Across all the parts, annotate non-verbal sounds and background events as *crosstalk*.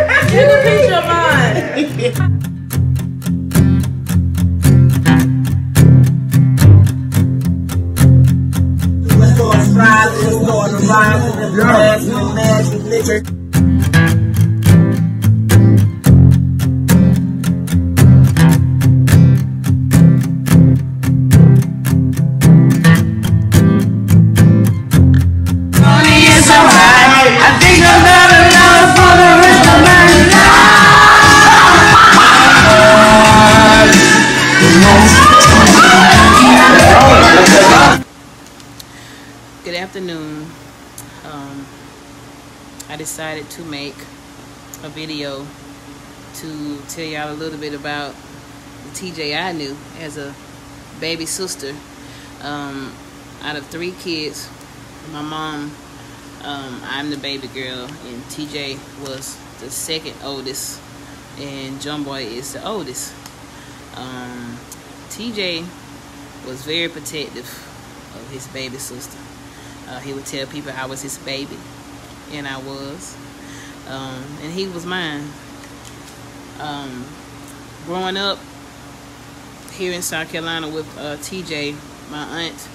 you can reach your mind. Let's go on a ride, let's go on a ride, afternoon. Um, I decided to make a video to tell y'all a little bit about the TJ I knew as a baby sister. Um, out of three kids, my mom, um, I'm the baby girl, and TJ was the second oldest, and John Boy is the oldest. Um, TJ was very protective of his baby sister. Uh, he would tell people I was his baby, and I was. Um, and he was mine. Um, growing up here in South Carolina with uh, TJ, my aunt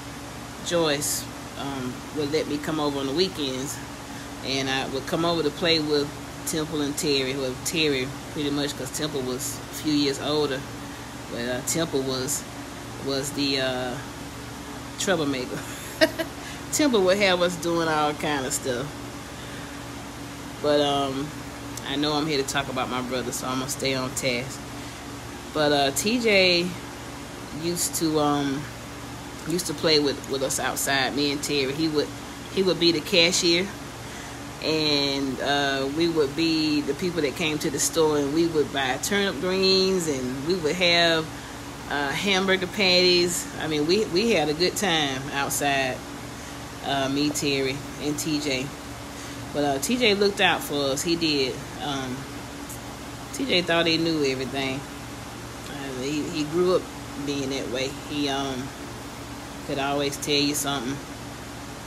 Joyce um, would let me come over on the weekends, and I would come over to play with Temple and Terry. Well, Terry pretty much because Temple was a few years older, but uh, Temple was was the uh, troublemaker. *laughs* Temple would have us doing all kind of stuff. But um, I know I'm here to talk about my brother, so I'm gonna stay on task. But uh, TJ used to um used to play with with us outside. Me and Terry. He would he would be the cashier, and uh, we would be the people that came to the store, and we would buy turnip greens, and we would have uh, hamburger patties. I mean, we we had a good time outside. Uh, me, Terry, and TJ. But uh, TJ looked out for us. He did. Um, TJ thought he knew everything. Uh, he he grew up being that way. He um could always tell you something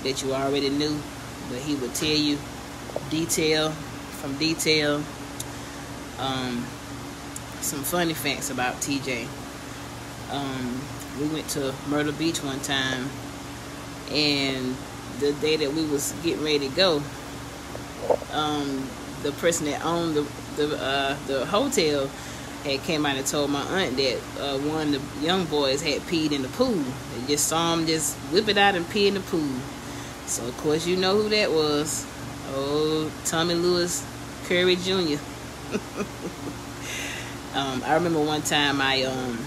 that you already knew, but he would tell you detail from detail. Um, some funny facts about TJ. Um, we went to Myrtle Beach one time, and the day that we was getting ready to go, um, the person that owned the the uh, the hotel had came out and told my aunt that uh, one of the young boys had peed in the pool. They just saw him just whip it out and pee in the pool. So of course you know who that was. Oh, Tommy Lewis Curry Jr. *laughs* um, I remember one time I um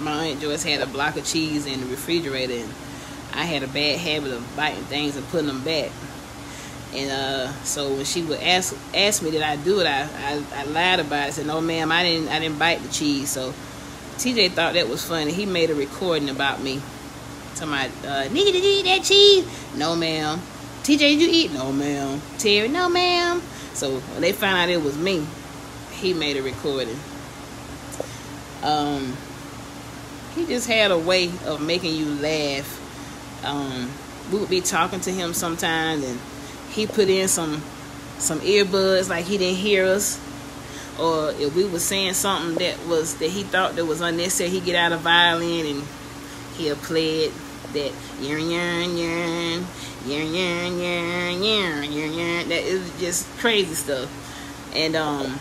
my aunt Joyce had a block of cheese in the refrigerator and I had a bad habit of biting things and putting them back. And uh, so when she would ask ask me did I do it, I, I, I lied about it. I said no, ma'am, I didn't I didn't bite the cheese. So TJ thought that was funny. He made a recording about me. About, uh, nigga, did you eat that cheese? No, ma'am. TJ, did you eat? No, ma'am. Terry, no, ma'am. So when they found out it was me, he made a recording. Um, he just had a way of making you laugh. Um, we would be talking to him sometimes, and he put in some some earbuds like he didn't hear us, or if we were saying something that was that he thought that was unnecessary, he get out a violin and he'll play it that yearn yearn yearn yearn yearn yearn yearn yearn yearn. That is just crazy stuff, and um,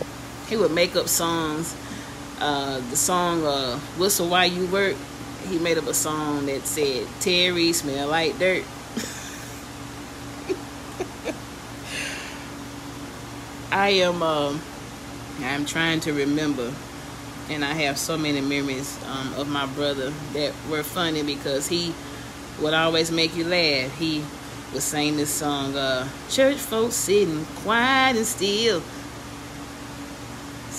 he would make up songs. Uh, the song uh, "Whistle While You Work." He made up a song that said "Terry smell like dirt." *laughs* I am um, I'm trying to remember, and I have so many memories um, of my brother that were funny because he would always make you laugh. He would sing this song, uh, "Church folks sitting quiet and still."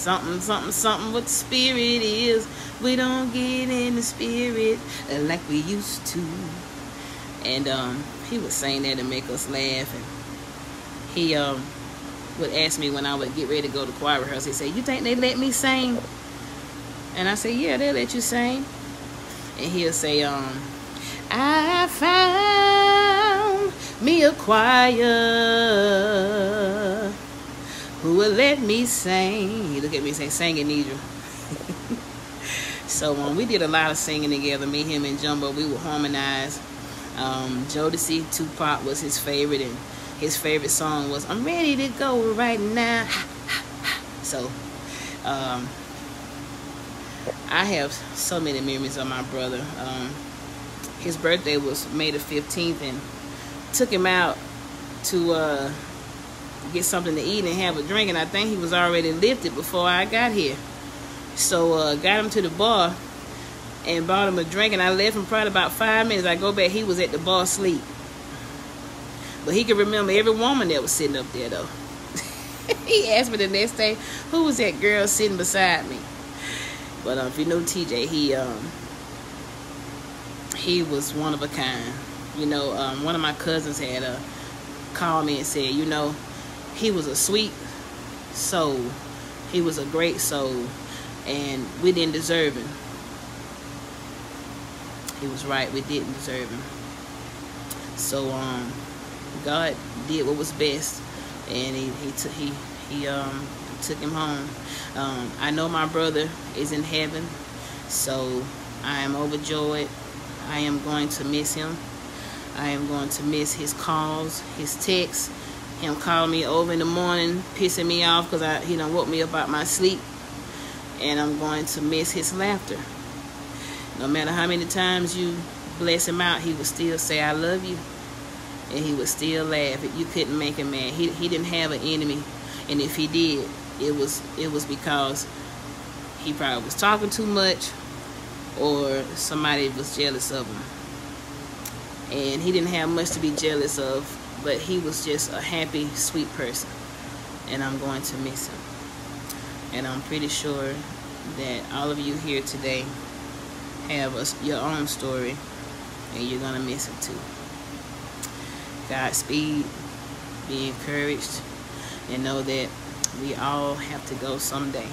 Something, something, something. What the spirit is, we don't get in the spirit like we used to. And um, he was saying that to make us laugh, and he um would ask me when I would get ready to go to choir rehearsal. He said, "You think they let me sing?" And I said, "Yeah, they'll let you sing." And he'll say, "Um, I found me a choir who will let me sing." He look at me say, "Sing Nidra." *laughs* so um, we did a lot of singing together. Me, him, and John Boy. We would harmonize. Um, Jodeci, Tupac was his favorite, and his favorite song was I'm ready to go right now. *laughs* So, um, I have so many memories of my brother. Um, his birthday was May the 15th, and took him out to uh, get something to eat and have a drink, and I think he was already lifted before I got here. So, uh, got him to the bar and bought him a drink, and I left him probably about five minutes. I go back, he was at the bar asleep. But he could remember every woman that was sitting up there, though. *laughs* he asked me the next day, who was that girl sitting beside me? But uh, if you know TJ, he um, he was one of a kind. You know, um, one of my cousins had uh, called me and said, you know, he was a sweet soul. He was a great soul, and we didn't deserve him. He was right. We didn't deserve him. So um, God did what was best, and he he took he he um took him home. Um, I know my brother is in heaven, so I am overjoyed. I am going to miss him. I am going to miss his calls, his texts, him calling me over in the morning, pissing me off because he done woke me up out my sleep. And I'm going to miss his laughter. No matter how many times you bless him out, he would still say, I love you. And he would still laugh. You couldn't make him mad. He, he didn't have an enemy. And if he did, it was it was because he probably was talking too much or somebody was jealous of him. And he didn't have much to be jealous of, but he was just a happy, sweet person. And I'm going to miss him. And I'm pretty sure that all of you here today have a, your own story and you're going to miss him too. Godspeed, be encouraged, and know that we all have to go someday.